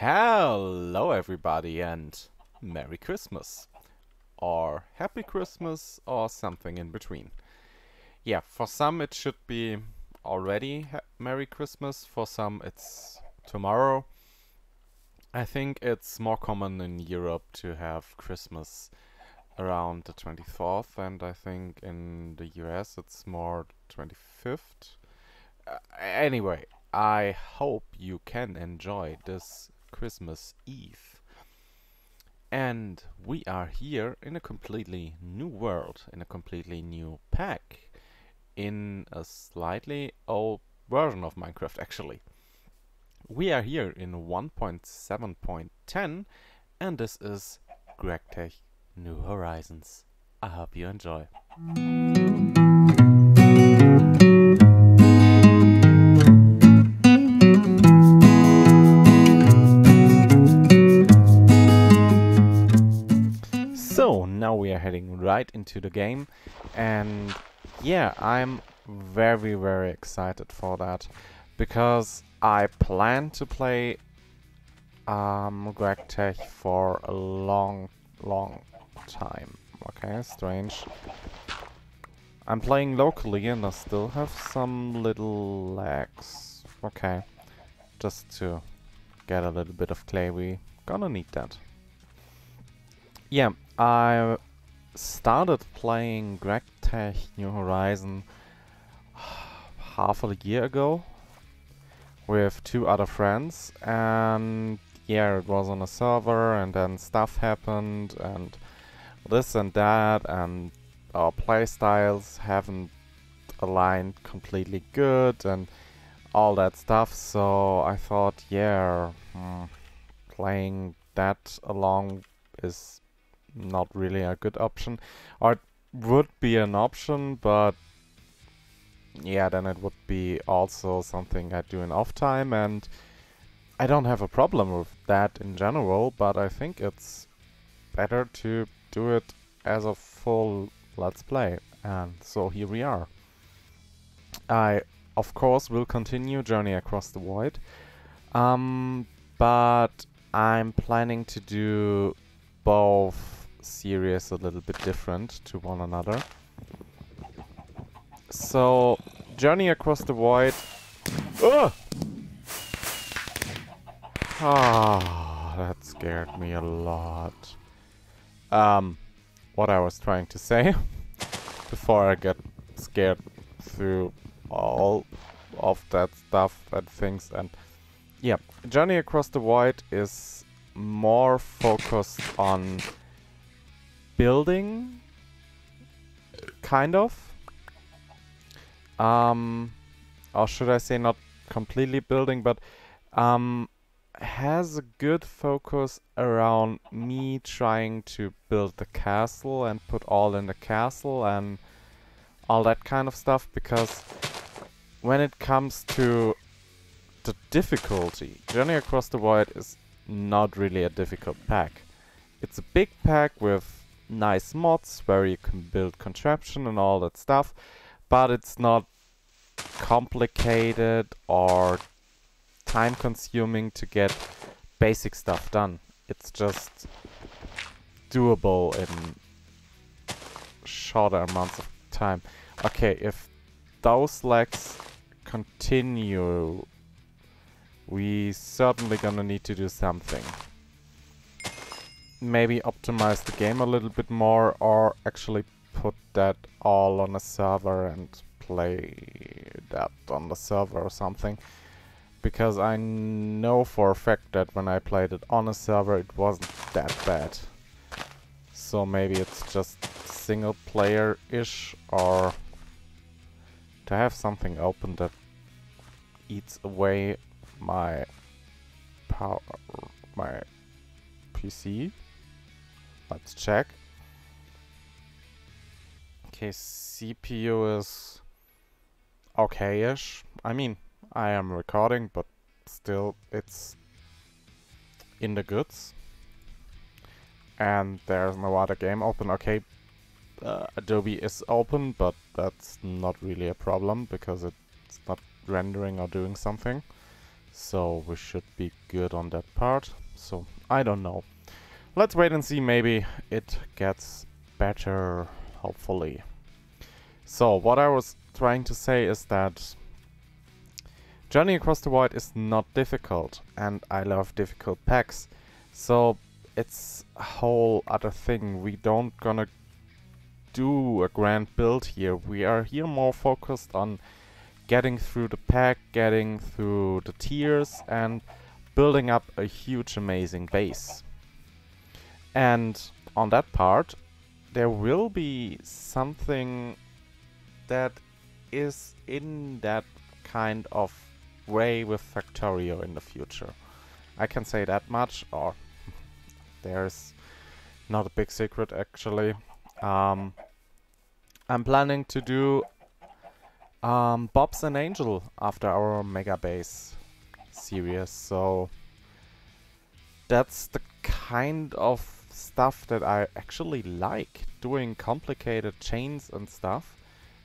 Hello everybody and Merry Christmas. Or Happy Christmas or something in between. Yeah, for some it should be already Merry Christmas, for some it's tomorrow. I think it's more common in Europe to have Christmas around the 24th and I think in the US it's more 25th. Uh, anyway, I hope you can enjoy this Christmas Eve. And we are here in a completely new world, in a completely new pack, in a slightly old version of Minecraft actually. We are here in 1.7.10 and this is GregTech New Horizons. I hope you enjoy. We are heading right into the game and yeah I'm very very excited for that because I plan to play um, GregTech for a long long time. Okay, strange. I'm playing locally and I still have some little lags. Okay, just to get a little bit of clay, we gonna need that. Yeah, I started playing GregTech New Horizon half a year ago with two other friends. And yeah, it was on a server and then stuff happened and this and that. And our playstyles haven't aligned completely good and all that stuff. So I thought yeah hmm, playing that along is not really a good option or it would be an option but yeah then it would be also something I do in off time and I don't have a problem with that in general, but I think it's better to do it as a full Let's Play. And so here we are. I, of course, will continue Journey Across the Void. Um, but I'm planning to do both series a little bit different to one another. So, Journey Across the Void... Ugh! Ah, that scared me a lot. Um, what I was trying to say before I get scared through all of that stuff and things and yeah, Journey Across the Void is more focused on building, kind of. Um, or should I say not completely building, but um, has a good focus around me trying to build the castle and put all in the castle and all that kind of stuff because when it comes to the difficulty, Journey Across the Void is not really a difficult pack. It's a big pack with nice mods where you can build contraption and all that stuff, but it's not complicated or time consuming to get basic stuff done. It's just doable in shorter amounts of time. Okay, if those lags continue, we certainly gonna need to do something. Maybe optimize the game a little bit more or actually put that all on a server and play that on the server or something because I know for a fact that when I played it on a server it wasn't that bad. So maybe it's just single player-ish or to have something open that eats away my power, my PC. Let's check. Okay, CPU is okay-ish. I mean, I am recording, but still it's in the goods. And there's no other game open. Okay, uh, Adobe is open, but that's not really a problem because it's not rendering or doing something. So we should be good on that part. So I don't know. Let's wait and see. Maybe it gets better, hopefully. So what I was trying to say is that Journey Across the Void is not difficult and I love difficult packs. So it's a whole other thing. We don't gonna do a grand build here. We are here more focused on getting through the pack, getting through the tiers and building up a huge amazing base. And on that part there will be something that is in that kind of way with Factorio in the future. I can say that much, or there's not a big secret actually. Um, I'm planning to do um, Bobs and Angel after our Mega Base series, so that's the kind of stuff that I actually like, doing complicated chains and stuff.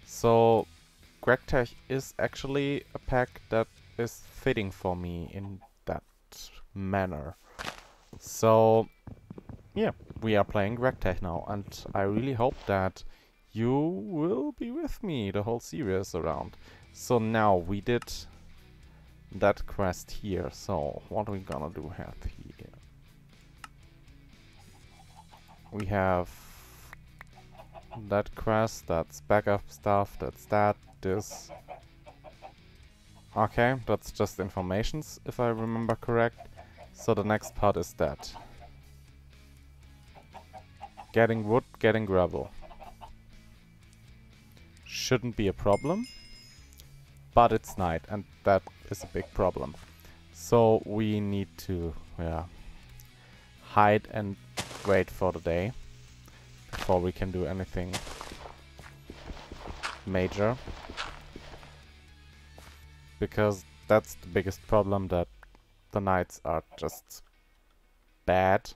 So GregTech is actually a pack that is fitting for me in that manner. So yeah, we are playing GregTech now and I really hope that you will be with me the whole series around. So now we did that quest here, so what are we gonna do here? We have that quest, that's backup stuff, that's that, this. Okay, that's just informations, if I remember correct. So the next part is that. Getting wood, getting gravel. Shouldn't be a problem. But it's night, and that is a big problem. So we need to, yeah, hide and wait for the day before we can do anything major. Because that's the biggest problem that the nights are just bad.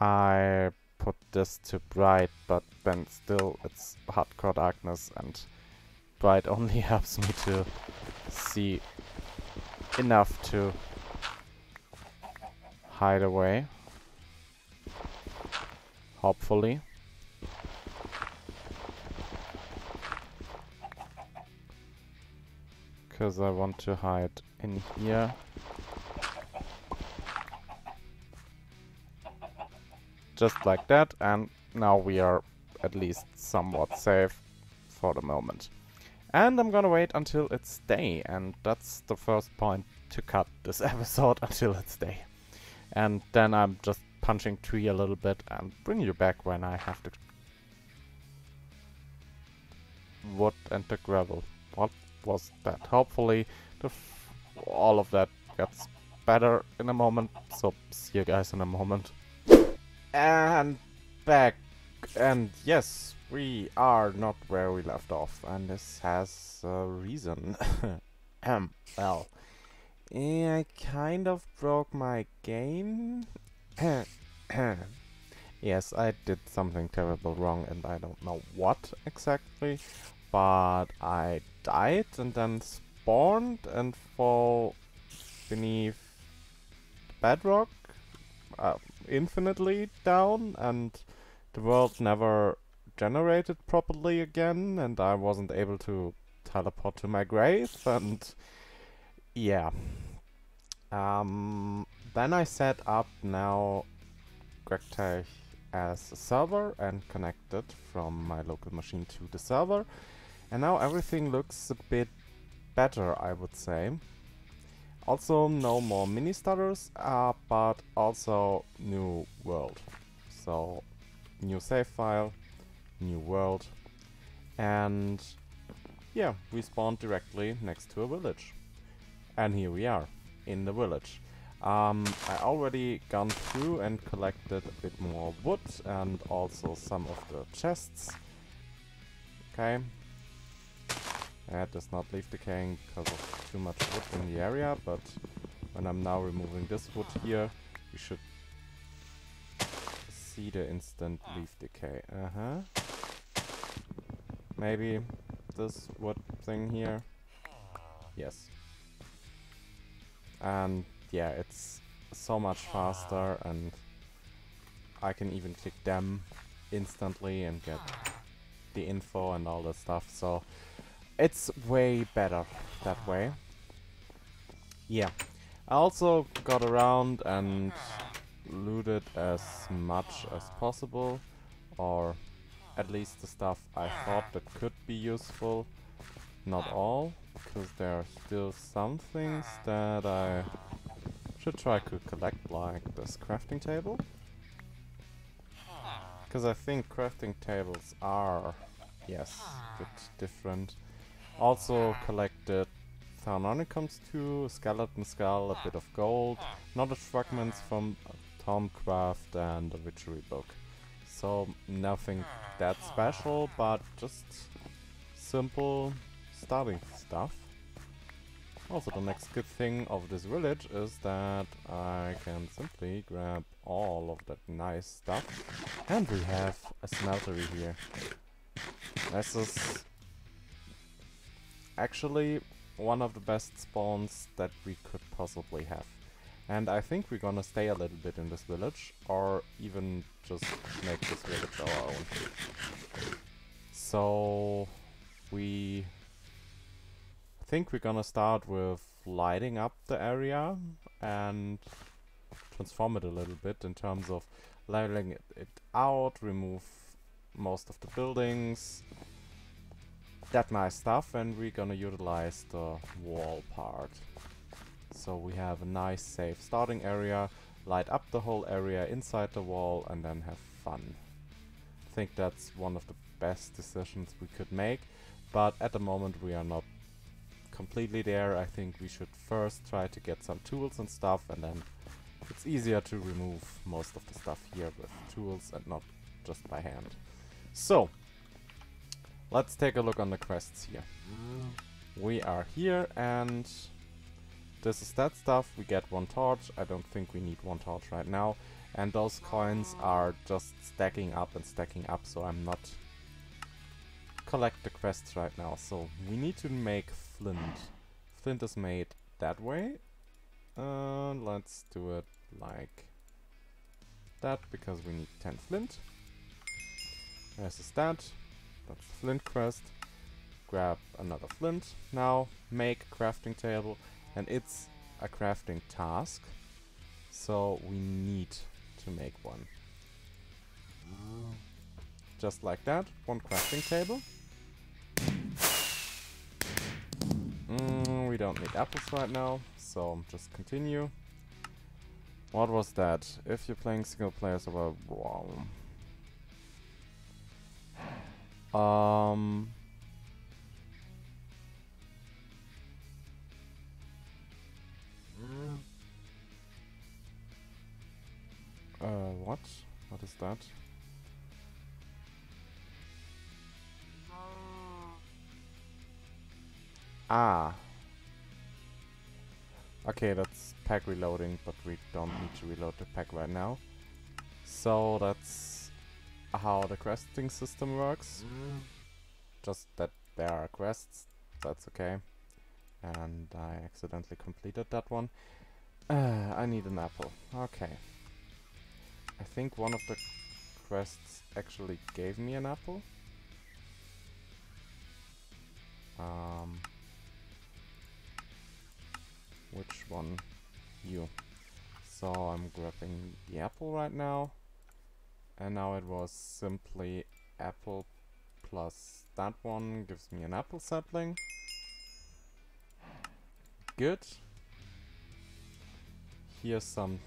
I put this to bright, but then still it's hardcore darkness and bright only helps me to see enough to hide away hopefully. Because I want to hide in here. Just like that, and now we are at least somewhat safe for the moment. And I'm gonna wait until it's day, and that's the first point to cut this episode until it's day. And then I'm just punching tree a little bit and bring you back when I have to wood and the gravel. What was that? Hopefully all of that gets better in a moment. So see you guys in a moment. And back. And yes, we are not where we left off. And this has a reason. well, I kind of broke my game yes, I did something terrible wrong and I don't know what exactly, but I died and then spawned and fall beneath bedrock uh, infinitely down and the world never generated properly again and I wasn't able to teleport to my grave and yeah. Um, then I set up now GregTech as a server and connected from my local machine to the server. And now everything looks a bit better, I would say. Also, no more mini stutters, uh, but also new world. So, new save file, new world, and yeah, we spawned directly next to a village. And here we are, in the village. Um, I already gone through and collected a bit more wood and also some of the chests. Okay. That does not leave decaying because of too much wood in the area, but when I'm now removing this wood here, we should see the instant leaf decay. Uh-huh. Maybe this wood thing here. Yes. And yeah, it's so much faster and I can even click them instantly and get the info and all that stuff. So it's way better that way. Yeah. I also got around and looted as much as possible or at least the stuff I thought that could be useful. Not all, because there are still some things that I should try to collect, like this crafting table. Because I think crafting tables are, yes, a bit different. Also collected Thaumonomicons too, skeleton skull, a bit of gold, knowledge fragments from Thaumcraft and a witchery book. So nothing that special, but just simple starting stuff. Also the next good thing of this village is that I can simply grab all of that nice stuff. And we have a smeltery here. This is actually one of the best spawns that we could possibly have. And I think we're gonna stay a little bit in this village, or even just make this village our own. So, we think we're gonna start with lighting up the area and transform it a little bit in terms of leveling it, it out, remove most of the buildings, that nice stuff, and we're gonna utilize the wall part. So we have a nice safe starting area, light up the whole area inside the wall and then have fun. I think that's one of the best decisions we could make, but at the moment we are not completely there. I think we should first try to get some tools and stuff and then it's easier to remove most of the stuff here with tools and not just by hand. So, let's take a look on the quests here. We are here and this is that stuff. We get one torch. I don't think we need one torch right now. And those coins are just stacking up and stacking up, so I'm not collect the quests right now. So we need to make flint. Flint is made that way. Uh, let's do it like that, because we need 10 flint. There's a stat. That's the flint quest. Grab another flint. Now make crafting table and it's a crafting task so we need to make one just like that one crafting table don't need apples right now so just continue what was that if you're playing single players over wow um Uh, what? What is that? Ah. Okay, that's pack reloading, but we don't need to reload the pack right now. So that's how the questing system works. Just that there are quests, that's okay. And I accidentally completed that one. Uh, I need an apple. Okay. I think one of the quests actually gave me an apple. Um, which one? You. So I'm grabbing the apple right now. And now it was simply apple plus that one gives me an apple sapling. Good. Here's some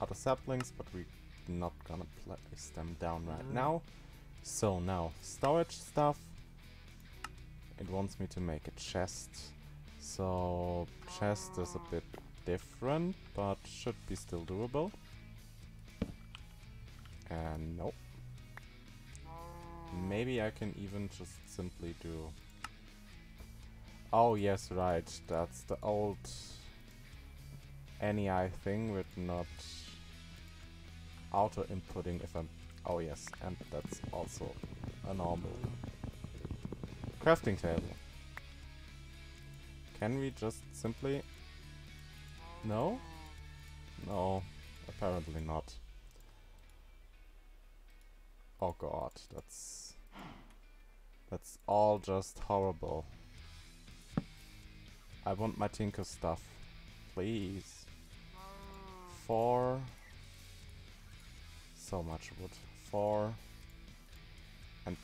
other saplings, but we're not gonna place them down right mm. now. So now, storage stuff. It wants me to make a chest. So, chest is a bit different, but should be still doable. And nope. Maybe I can even just simply do... Oh yes, right, that's the old NEI thing with not auto inputting if I'm oh yes and that's also a normal crafting table can we just simply No? No, apparently not. Oh god, that's... That's all just horrible. I want my Tinker stuff. Please. Four. So much wood. Four. And...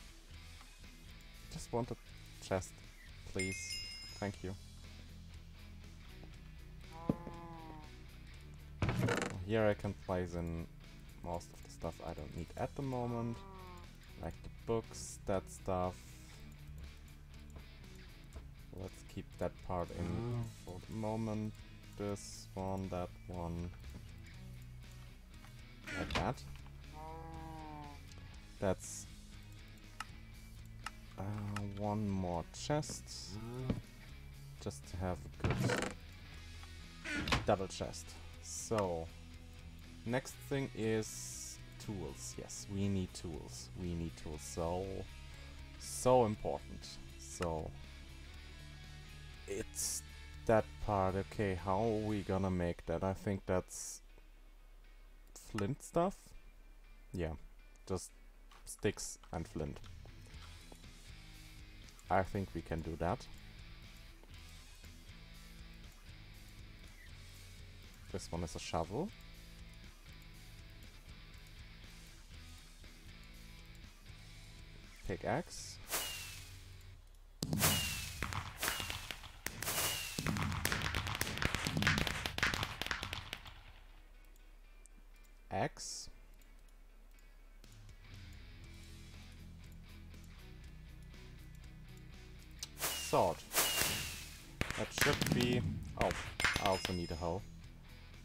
Just want a chest. Please. Thank you. Here I can place in most of the stuff I don't need at the moment. Like the books, that stuff. Let's keep that part in for the moment. This one, that one. Like that. That's uh, one more chest. Just to have a good double chest. So, next thing is tools. Yes, we need tools. We need tools. So, so important. So, it's that part. Okay, how are we gonna make that? I think that's flint stuff. Yeah, just sticks and flint. I think we can do that. This one is a shovel. Pickaxe. X. Sword. That should be... Oh, I also need a hoe.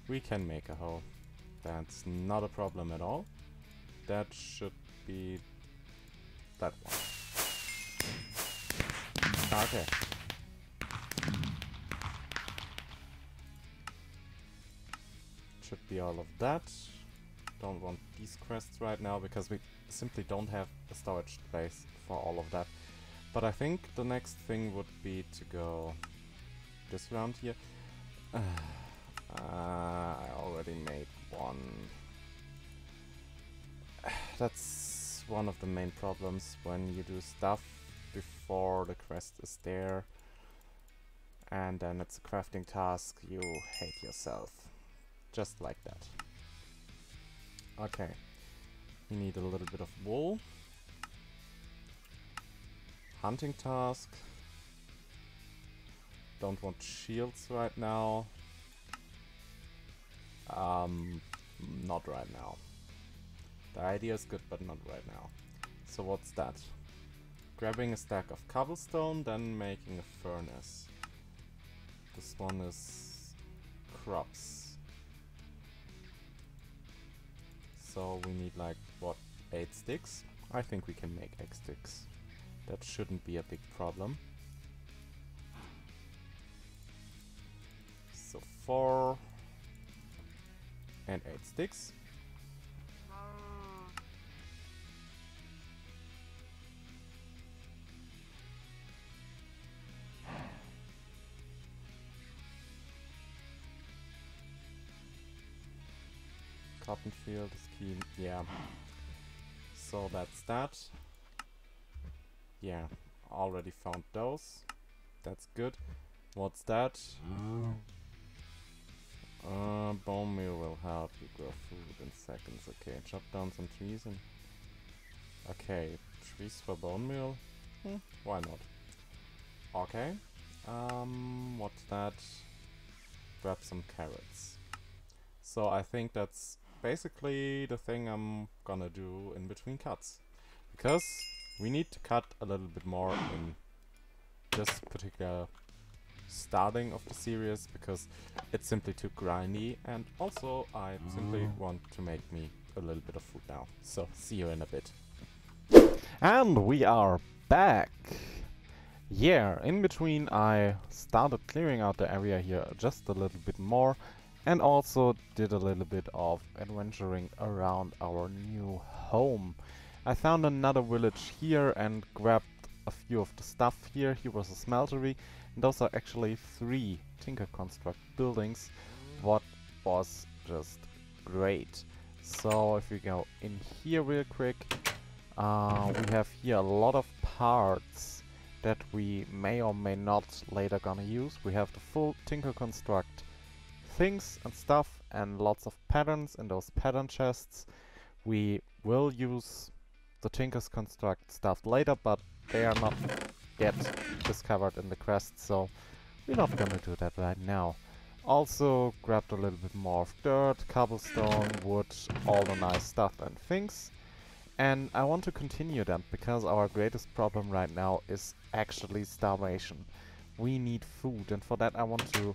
We can make a hoe. That's not a problem at all. That should be that one. Okay. Should be all of that. Don't want these quests right now because we simply don't have a storage space for all of that. But I think the next thing would be to go this round here. Uh, I already made one. That's one of the main problems when you do stuff before the quest is there and then it's a crafting task, you hate yourself. Just like that. Okay. We need a little bit of wool. Hunting task. Don't want shields right now. Um, not right now. The idea is good, but not right now. So what's that? Grabbing a stack of cobblestone, then making a furnace. This one is crops. So we need like, what, 8 sticks? I think we can make 8 sticks. That shouldn't be a big problem. So 4 and 8 sticks. Cotton field is key, yeah. So that's that. Yeah, already found those. That's good. What's that? Uh, bone meal will help you grow food in seconds. Okay, chop down some trees and... Okay, trees for bone meal? Hmm, why not? Okay. Um, what's that? Grab some carrots. So I think that's basically the thing I'm gonna do in between cuts. Because we need to cut a little bit more in this particular starting of the series because it's simply too grindy and also I simply ah. want to make me a little bit of food now. So see you in a bit. And we are back! Yeah, in between I started clearing out the area here just a little bit more and also did a little bit of adventuring around our new home. I found another village here and grabbed a few of the stuff here. Here was a smeltery. And those are actually three Tinker Construct buildings. what was just great. So if we go in here real quick, uh, we have here a lot of parts that we may or may not later gonna use. We have the full Tinker Construct things and stuff and lots of patterns in those pattern chests. We will use the Tinker's Construct stuff later, but they are not yet discovered in the quest, so we're not gonna do that right now. Also grabbed a little bit more of dirt, cobblestone, wood, all the nice stuff and things. And I want to continue that because our greatest problem right now is actually starvation. We need food and for that I want to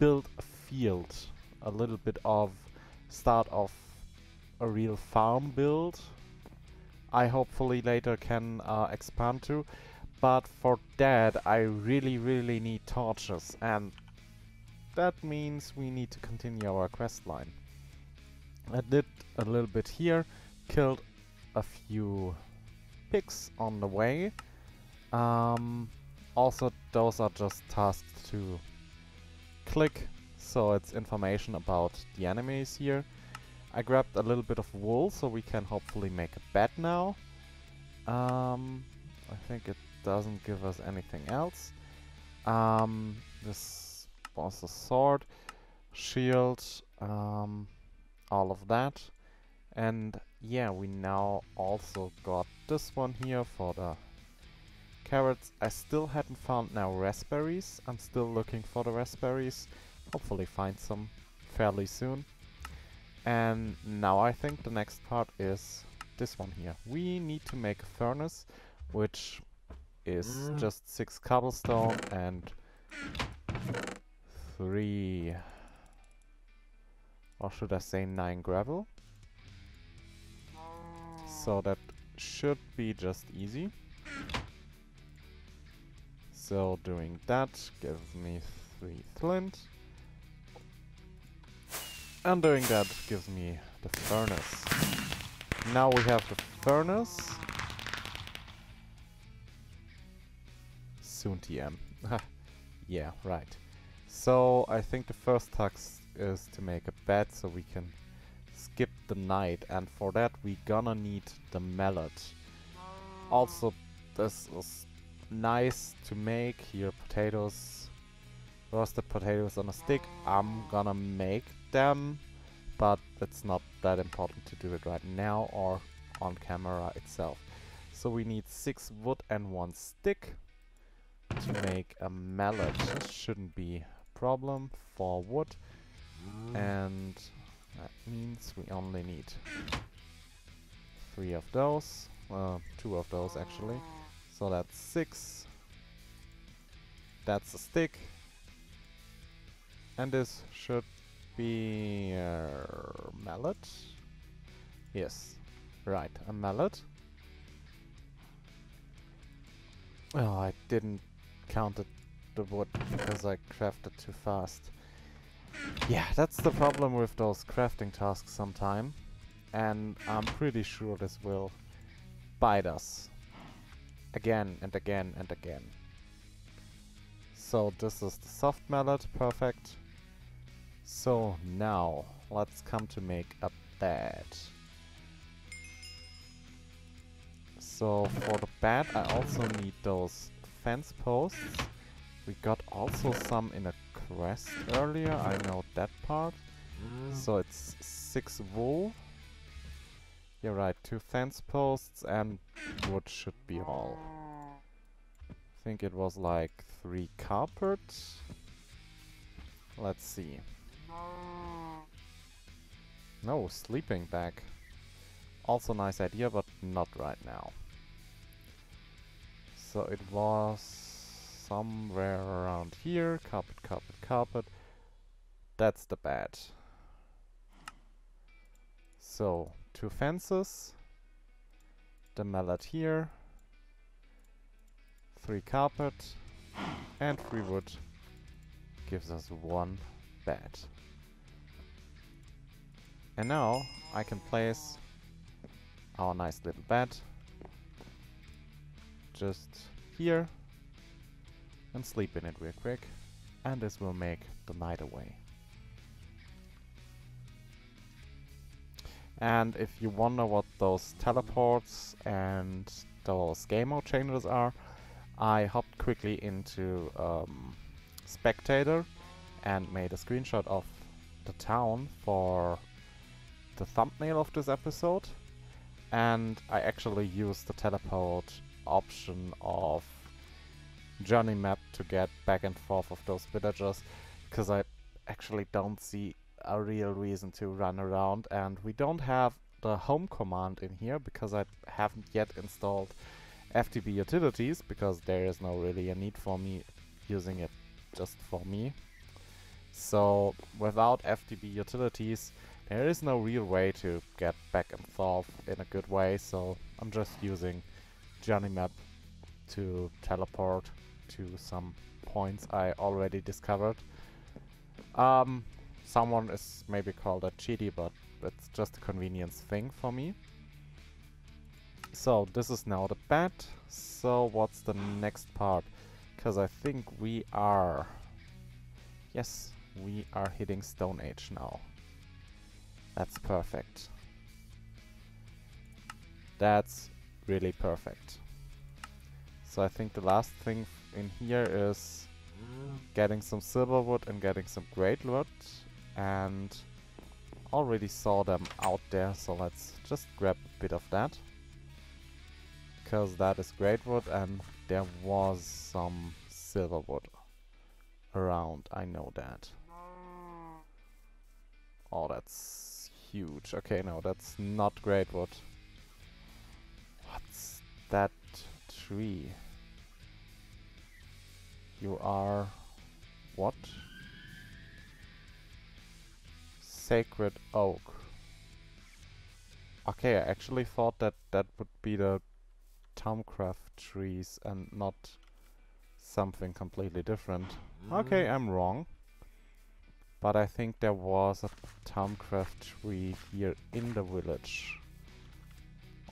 build a field. A little bit of start of a real farm build. I hopefully later can uh, expand to. But for that I really really need torches and that means we need to continue our quest line. I did a little bit here, killed a few pigs on the way. Um, also, those are just tasks to click, so it's information about the enemies here. I grabbed a little bit of wool, so we can hopefully make a bed now. Um, I think it doesn't give us anything else. Um, this was a sword, shield, um, all of that. And yeah, we now also got this one here for the carrots. I still hadn't found now raspberries. I'm still looking for the raspberries. Hopefully find some fairly soon. And now I think the next part is this one here. We need to make a furnace, which is mm. just six cobblestone and three, or should I say nine gravel. So that should be just easy. So doing that gives me three flint. And doing that gives me the furnace. Now we have the furnace. Soon TM. yeah, right. So I think the first task is to make a bed so we can skip the night and for that we gonna need the mallet. Also this is nice to make here potatoes roasted potatoes on a stick. I'm gonna make them but it's not that important to do it right now or on camera itself. So we need 6 wood and 1 stick to make a mallet. Shouldn't be a problem for wood. And that means we only need 3 of those. Uh, 2 of those actually. So that's 6. That's a stick. And this should be a mallet. Yes, right, a mallet. Oh, I didn't count it, the wood because I crafted too fast. Yeah, that's the problem with those crafting tasks sometime. And I'm pretty sure this will bite us. Again and again and again. So this is the soft mallet, perfect. So now, let's come to make a bed. So for the bed I also need those fence posts. We got also some in a quest earlier, I know that part. Mm. So it's 6 wool. You're right, 2 fence posts and wood should be all. I think it was like 3 carpet. Let's see. No, sleeping bag. Also nice idea, but not right now. So it was somewhere around here. Carpet, carpet, carpet. That's the bed. So, two fences. The mallet here. Three carpet. And three wood. Gives us one bed. And now I can place our nice little bed just here and sleep in it real quick. And this will make the night away. And if you wonder what those teleports and those game mode changes are, I hopped quickly into um, Spectator and made a screenshot of the town for the thumbnail of this episode. And I actually used the teleport option of journey map to get back and forth of those villagers because I actually don't see a real reason to run around and we don't have the home command in here because I haven't yet installed FTB utilities because there is no really a need for me using it just for me. So without FTB utilities there is no real way to get back and forth in a good way so I'm just using journey map to teleport to some points I already discovered. Um, someone is maybe called a cheaty, but it's just a convenience thing for me. So this is now the bed. So what's the next part? Because I think we are... Yes, we are hitting Stone Age now. That's perfect. That's really perfect. So I think the last thing in here is getting some silver wood and getting some great wood and already saw them out there so let's just grab a bit of that because that is great wood and there was some silver wood around I know that oh that's huge okay no that's not great wood what's that tree you are... what? Sacred Oak. Okay, I actually thought that that would be the Thaumcraft trees and not something completely different. Mm. Okay, I'm wrong. But I think there was a Thaumcraft tree here in the village.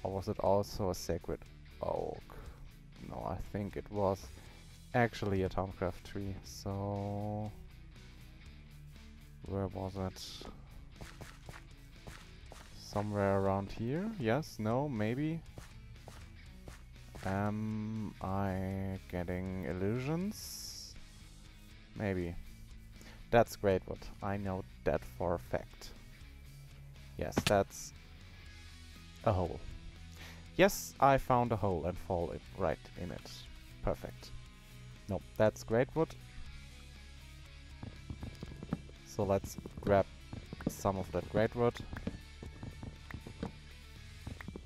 Or was it also a Sacred Oak? No, I think it was actually a Thaumcraft tree, so... Where was it? Somewhere around here? Yes? No? Maybe? Am I getting illusions? Maybe. That's great, but I know that for a fact. Yes, that's a hole. Yes, I found a hole and fall it right in it. Perfect. No, that's great wood. So let's grab some of that great wood.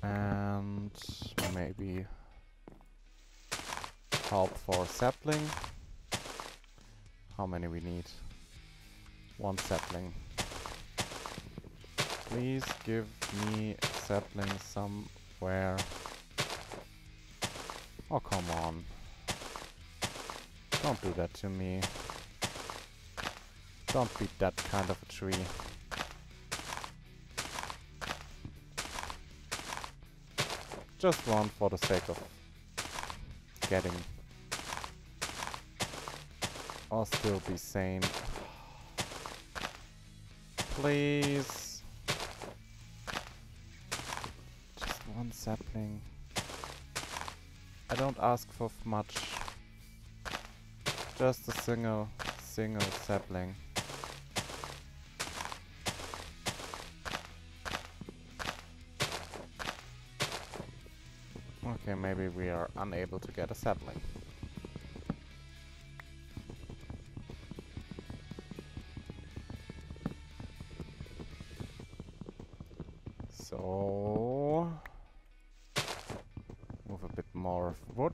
And maybe help for sapling. How many we need? One sapling. Please give me a sapling somewhere. Oh, come on. Don't do that to me. Don't be that kind of a tree. Just one for the sake of getting. I'll still be sane. Please. Just one sapling. I don't ask for much. Just a single, single sapling. Okay, maybe we are unable to get a sapling. So... Move a bit more of wood.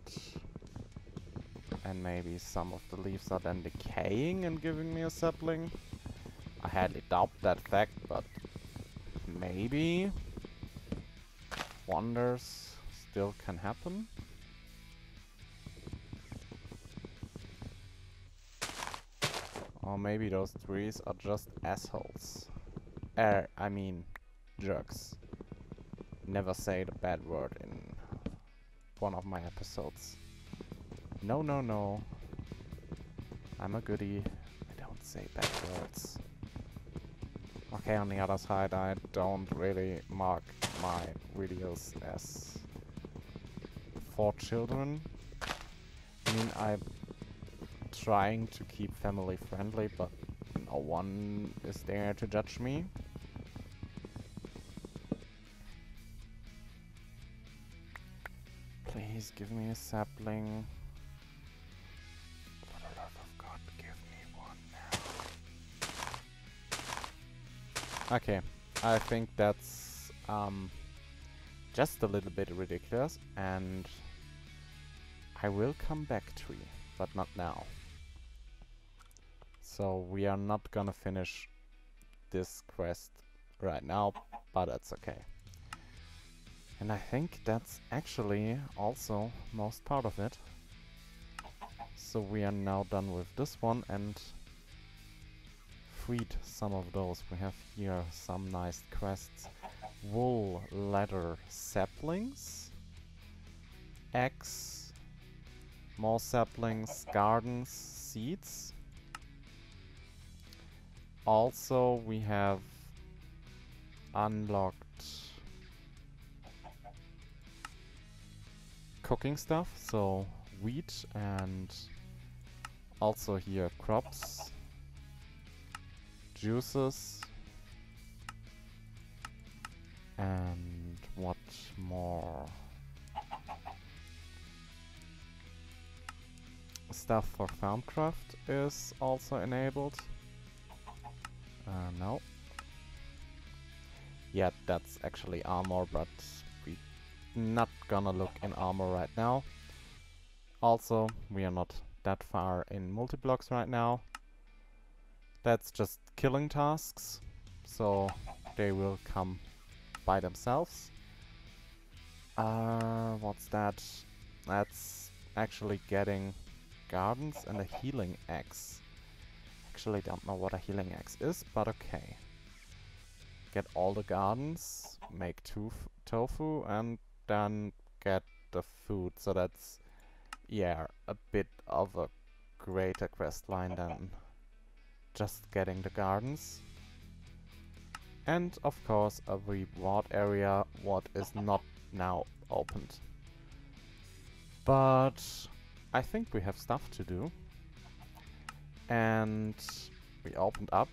And maybe some of the leaves are then decaying and giving me a sapling. I hardly doubt that fact, but maybe wonders still can happen. Or maybe those trees are just assholes. Er, I mean, jerks. Never say the bad word in one of my episodes. No, no, no. I'm a goody. I don't say bad words. Okay, on the other side, I don't really mark my videos as for children. I mean, I'm trying to keep family friendly, but no one is there to judge me. Please give me a sapling. For the love of God, give me one now. Okay, I think that's um, just a little bit ridiculous, and I will come back to you, but not now. So we are not gonna finish this quest right now, but that's okay. And I think that's actually also most part of it. So we are now done with this one and freed some of those. We have here some nice quests. Wool, leather, saplings, eggs, more saplings, gardens, seeds. Also we have unlocked cooking stuff, so wheat and also here crops, juices, and what more? Stuff for Farmcraft is also enabled. Uh, no. Yeah, that's actually armor, but not gonna look in armor right now. Also, we are not that far in multi-blocks right now. That's just killing tasks, so they will come by themselves. Uh, what's that? That's actually getting gardens and a healing axe. Actually don't know what a healing axe is, but okay. Get all the gardens, make tofu, and then get the food. So that's, yeah, a bit of a greater quest line than just getting the gardens. And of course a reward area what is not now opened. But I think we have stuff to do. And we opened up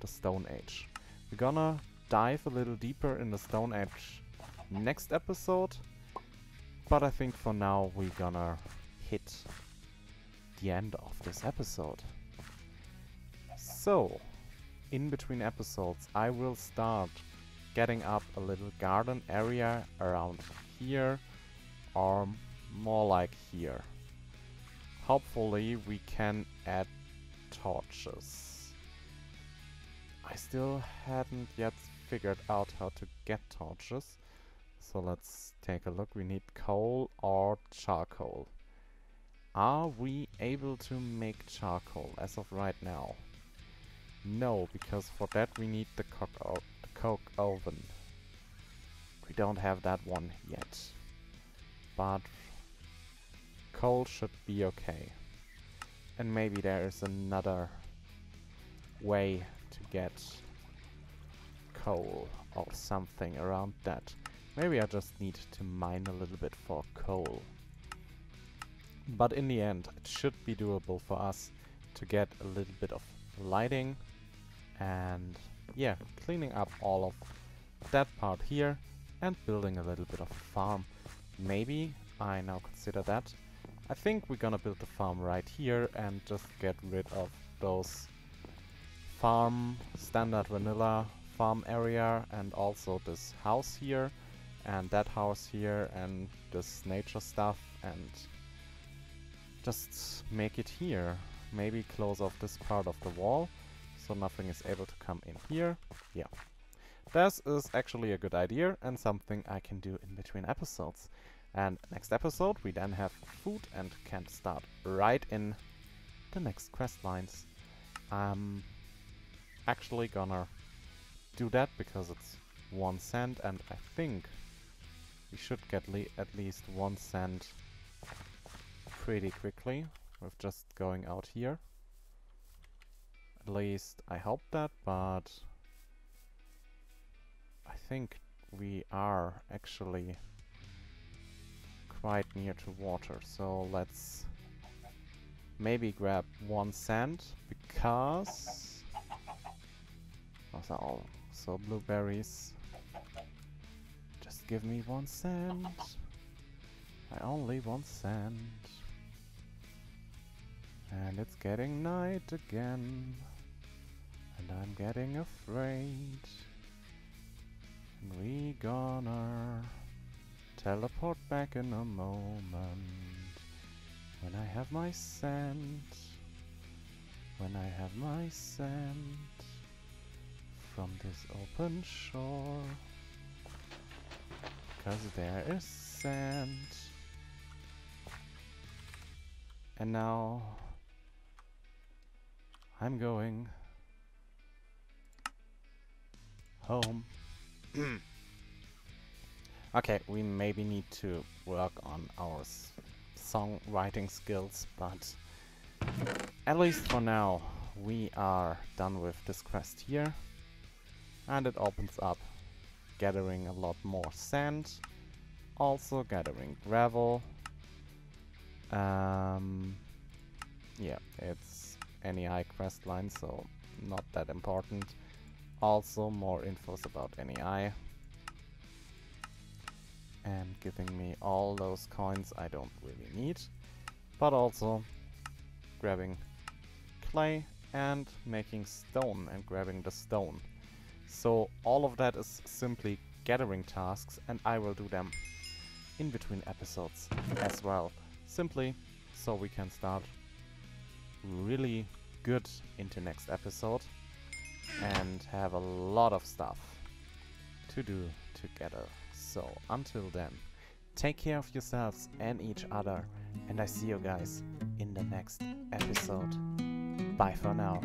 the Stone Age. We're gonna dive a little deeper in the Stone Age next episode. But I think for now we're gonna hit the end of this episode. So, in between episodes I will start getting up a little garden area around here or more like here. Hopefully we can add torches. I still hadn't yet figured out how to get torches. So let's take a look. We need coal or charcoal. Are we able to make charcoal as of right now? No, because for that we need the coke, the coke oven. We don't have that one yet. But coal should be okay. And maybe there is another way to get coal or something around that. Maybe I just need to mine a little bit for coal. But in the end, it should be doable for us to get a little bit of lighting and yeah, cleaning up all of that part here and building a little bit of farm. Maybe I now consider that. I think we're gonna build the farm right here and just get rid of those farm, standard vanilla farm area and also this house here and that house here and this nature stuff and just make it here. Maybe close off this part of the wall so nothing is able to come in here. Yeah. This is actually a good idea and something I can do in between episodes. And next episode we then have food and can start right in the next quest lines. I'm actually gonna do that because it's one cent and I think we should get le at least one cent pretty quickly with just going out here. At least I hope that, but I think we are actually quite near to water, so let's maybe grab one sand, because those are all so blueberries. Give me one cent. I only want sand. And it's getting night again. And I'm getting afraid. And we gonna teleport back in a moment. When I have my sand. When I have my sand. From this open shore. Because there is sand. And now I'm going home. okay, we maybe need to work on our songwriting skills, but at least for now we are done with this quest here. And it opens up gathering a lot more sand, also gathering gravel. Um, yeah, it's any NEI quest line, so not that important. Also more infos about NEI. And giving me all those coins I don't really need. But also grabbing clay and making stone and grabbing the stone. So all of that is simply gathering tasks and I will do them in between episodes as well. Simply so we can start really good into next episode and have a lot of stuff to do together. So until then, take care of yourselves and each other and I see you guys in the next episode. Bye for now.